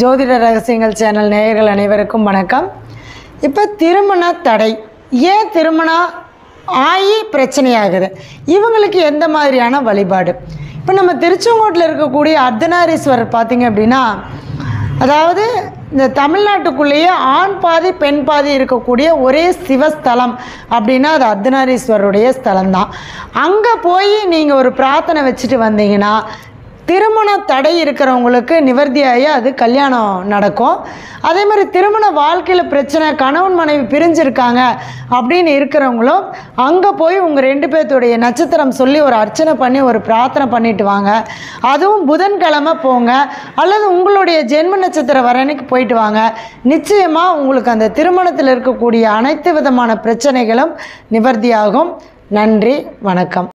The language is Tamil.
ஜோதிட ரகசியங்கள் சேனல் நேயர்கள் அனைவருக்கும் வணக்கம். இப்போ திருமண தடை. ஏன் திருமணம் ஆகி பிரச்சனையாகுது? இவங்களுக்கு எந்த மாதிரியான வழிபாடு? இப்போ நம்ம திருச்செங்கோட்டில் இருக்கக்கூடிய அர்த்தநாரீஸ்வரர் பார்த்திங்க அப்படின்னா அதாவது இந்த தமிழ்நாட்டுக்குள்ளேயே ஆண் பாதி பெண் பாதி இருக்கக்கூடிய ஒரே சிவஸ்தலம் அப்படின்னா அது அர்த்தநாரீஸ்வரருடைய ஸ்தலம் தான் அங்கே போய் நீங்கள் ஒரு பிரார்த்தனை வச்சுட்டு வந்தீங்கன்னா திருமண தடை இருக்கிறவங்களுக்கு நிவர்த்தியாகி அது கல்யாணம் நடக்கும். அதே மாதிரி திருமண வாழ்க்கையில் பிரச்சனை கணவன் மனைவி பிரிஞ்சிருக்காங்க அப்படின்னு இருக்கிறவங்களும் அங்கே போய் உங்கள் ரெண்டு பேர்த்துடைய நட்சத்திரம் சொல்லி ஒரு அர்ச்சனை பண்ணி ஒரு பிரார்த்தனை பண்ணிட்டு வாங்க. அதுவும் புதன்கிழமை போங்க. அல்லது உங்களுடைய ஜென்ம நட்சத்திரம் வர அன்னைக்கு போயிட்டு வாங்க. நிச்சயமாக உங்களுக்கு அந்த திருமணத்தில் இருக்கக்கூடிய அனைத்து விதமான பிரச்சனைகளும் நிவர்த்தியாகும். நன்றி வணக்கம்.